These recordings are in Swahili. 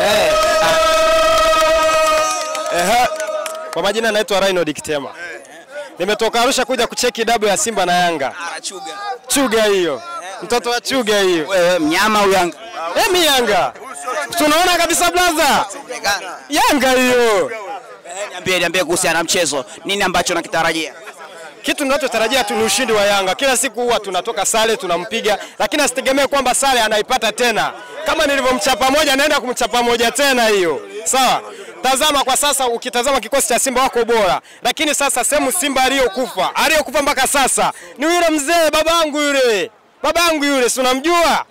Eh, ah. Kwa majina naitwa Rhino Kitema. Nimetoka Arusha kuja kucheki dabu ya Simba na Yanga. Chuga hiyo. Mtoto wa chuga hiyo. Wewe mnyama au Yanga? Eh, mi Yanga. Tunaona kabisa blaza. Yanga hiyo. Niambie, niambie kuhusiana na mchezo, nini ambacho nakitarajia? Kitu ninachotarajia tu ni ushindi wa Yanga. Kila siku huwa tunatoka sale tunampiga, lakini asitegemee kwamba sale anaipata tena. Kama nilivyomchapa moja, naenda kumchapa moja tena hiyo. Sawa? Tazama kwa sasa, ukitazama kikosi cha Simba wako bora, lakini sasa sehemu Simba aliyokufa aliyokufa mpaka sasa ni yule mzee babangu yule, babangu yule, si unamjua?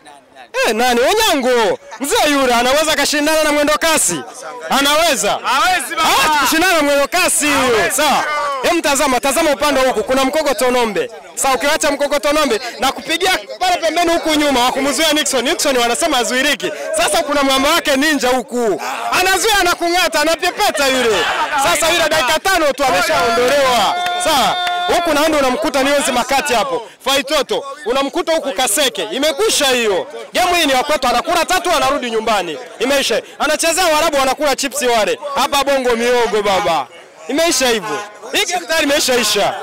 Eh, nani? Onyango. Mzee yule anaweza akashindana na mwendo kasi? Anaweza. Hawezi baba. Hawezi kushindana na mwendo kasi huyo. Sawa. Hem, tazama, tazama upande huku kuna mkogo nombe. Sawa, ukiacha mkokoto nombe na kupigia pale pembeni huku nyuma wa kumzuia Nixon. Nixon wanasema azuiriki. Sasa kuna mwamba wake ninja huku. Anazuia na kung'ata, anapepeta yule. Sasa yule dakika tano tu ameshaondolewa. Sawa. Huku naenda unamkuta Nionzi Makati hapo. Faitoto unamkuta huku Kaseke. Imekusha hiyo. Game hii ni wakwetu anakula tatu anarudi nyumbani. Imeisha. Anachezea Waarabu wanakula chipsi wale. Hapa bongo miogo baba. Imeisha hivyo. Hii game tayari imeishaisha.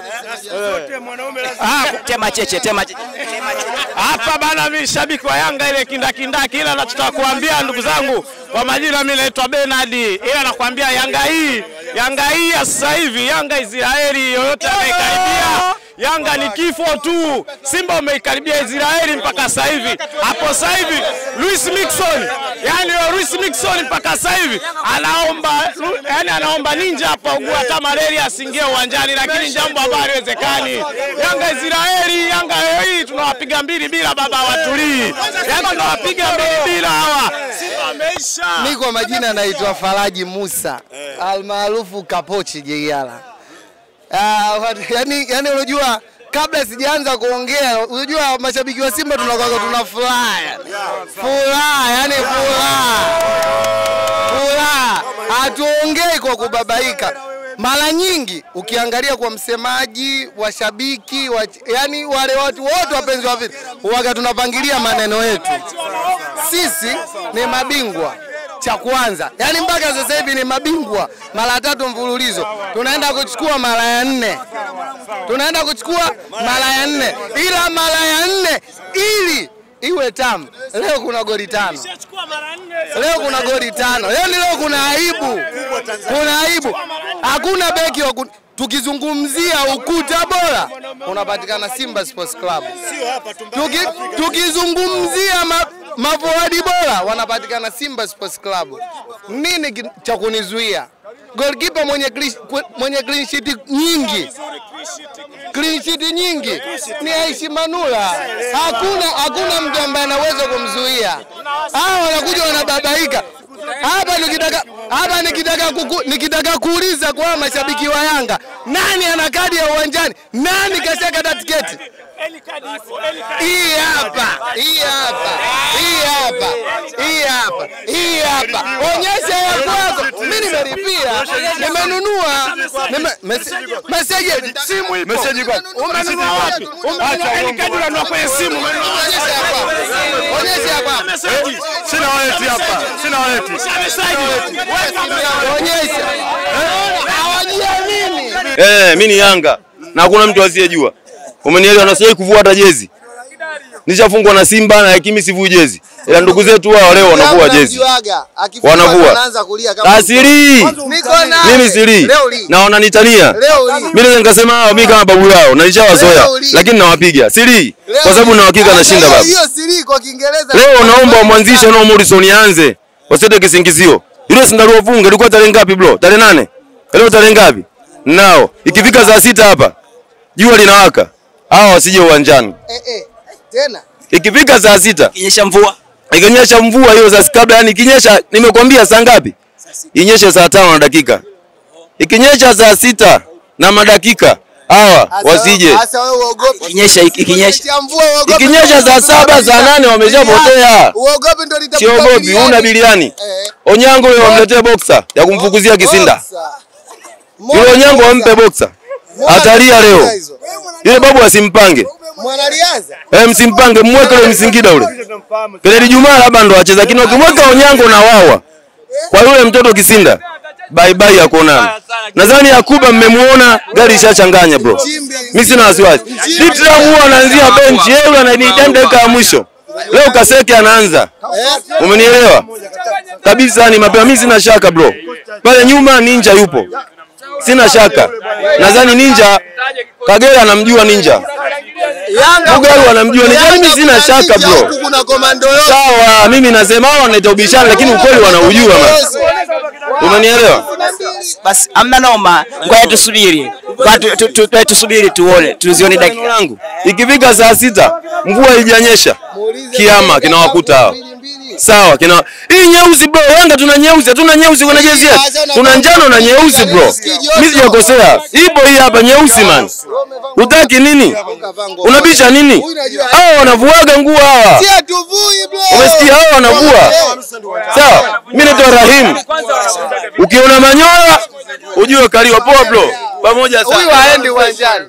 Ah, tema cheche, tema cheche. Hapa bana, mimi shabiki wa Yanga ile kindakindaki, ila nachotaka kuambia ndugu zangu, kwa majina mimi naitwa Bernard, ila nakwambia Yanga hii, Yanga hii ya sasa hivi, Yanga Israeli, yoyote anaikaribia Yanga ni kifo tu. Simba umeikaribia Israeli mpaka sasa hivi. Hapo sasa hivi Luis Mixon, yani Luis Mixon mpaka sasa hivi anaomba yani anaomba ninja hapa ugua hata malaria asiingie uwanjani, lakini jambo ambalo haliwezekani. Yanga Israeli, Yanga hii tunawapiga mbili bila, baba watulii. Yanga tunawapiga mbili bila hawa. Simba ameisha. Mi kwa majina naitwa Faraji Musa almaarufu Kapochi Jeiala. Ah, yani, yani unajua kabla sijaanza kuongea, unajua mashabiki wa Simba tunakuwa tuna furaha, furaha, yani furaha, furaha, hatuongei kwa kubabaika. Mara nyingi ukiangalia kwa msemaji, washabiki, wa, yani wale watu wote wapenzi wa vita, waga tunapangilia maneno yetu. Sisi ni mabingwa cha kwanza, yaani mpaka sasa hivi ni mabingwa mara tatu mfululizo. Tunaenda kuchukua mara ya nne, tunaenda kuchukua mara ya nne, ila mara ya nne ili iwe tamu, leo kuna goli tano, leo kuna goli tano, yaani leo kuna aibu, kuna aibu, hakuna beki wa. Tukizungumzia ukuta bora unapatikana Simba Sports Club. Tuki, tukizungumzia ma, maforwadi bora wanapatikana Simba Sports Club. Nini cha kunizuia? Goalkeeper mwenye clean- mwenye clean sheet nyingi clean sheet nyingi ni Aishi Manula. Hakuna hakuna mtu ambaye anaweza kumzuia. Hao wanakuja wanababaika hapa. Nikitaka hapa nikitaka kuku, nikitaka kuuliza kwa mashabiki wa Yanga, nani ana kadi ya uwanjani? Nani kashakata tiketi? Hii hapa, hii hapa, hii hapa, hii hapa, hii hapa. Onyesha ya kwako. Mimi nimelipia, nimenunua. Message, Meseji, simu ipo. Meseji kwa- Umenunua wapi? Umenunua kadi unanunua kwenye simu. Onyesha kwako. Onyesha kwako. Sina waleti hapa. Sina waleti. Onyesha. Hawajiamini. Eh, mimi ni Yanga na hakuna mtu asiyejua. Umenielewa? Na sijawahi kuvua hata jezi. Nishafungwa na Simba na lakini sivui jezi. Ila ndugu zetu wao leo wanavua jezi. Wanavua. asili. Asiri. Mimi siri. Leo li. Na wananitania. Mimi naweza nikasema hao mimi kama babu yao na nishawazoea. Lakini nawapiga. Siri. Leo Kwa sababu na hakika nashinda baba. babu. Hiyo siri kwa Kiingereza. Leo naomba mwanzishe na Morrison aanze. Wasete kisingizio. Yule sindaruo vunga ilikuwa tarehe ngapi bro? Tarehe nane. Leo tarehe ngapi? Nao. Ikifika saa sita hapa. Jua linawaka. Hao wasije uwanjani. Eh, eh. Tena. Ikifika saa sita Inyesha mvua. Ikinyesha mvua hiyo sasa, kabla, yani ikinyesha, nimekwambia saa ngapi? Inyeshe saa tano na dakika. Ikinyesha saa sita na madakika hawa wasije. Ikinyesha ikinyesha. Ikinyesha saa saba saa nane wameshapotea. Uogopi ndio nitakupa. Siogopi, biliani. una biliani. Eh. Onyango wewe wamletee boxer ya kumfukuzia kisinda. Yule Onyango ampe wampe boxer. atalia leo. Yule babu asimpange. Mwanariadha. Eh, msimpange mweke ule Msingida ule. Kennedy Juma labda ndo acheza, lakini ukimweka Onyango na wawa kwa yule mtoto Kisinda, bye bye ya kuonana. Nadhani Yakuba mmemuona, gari ishachanganya bro. Mimi sina wasiwasi. Ditram huwa anaanzia benchi, yeye ananidenda dakika ya mwisho. Leo Kaseke anaanza. Umenielewa? Kabisa ni mapema. Mimi sina shaka bro. Pale nyuma Ninja yupo. Sina shaka. Nadhani Ninja Kagera anamjua Ninja. Yanga wanamjua anamjua jamii, Mimi sina shaka bro. Huku kuna komando yote. Sawa, mimi nasema hao wanaita ubishana lakini ukweli wanaujua man. Umenielewa? Basi amna noma, ngoja tusubiri, Ngoja tu- tu- tu- tu- tusubiri tuone, tuzione dakika. langu ikifika saa sita mvua haijanyesha, kiama kinawakuta hao. Sawa, kina hii nyeusi bro, Yanga tuna nyeusi, hatuna nyeusi kwenye jezi yetu. Tuna njano na nyeusi bro. Mimi sijakosea. Ipo hii hapa nyeusi man. Utaki nini? Unabisha nini? Hao wanavuaga nguo hawa. Si atuvui bro. Umesikia hao wanavua. Sawa, mimi naitwa Rahim. Ukiona manyoya ujue kaliwa poa bro. Pamoja sana. Huyu haendi uwanjani.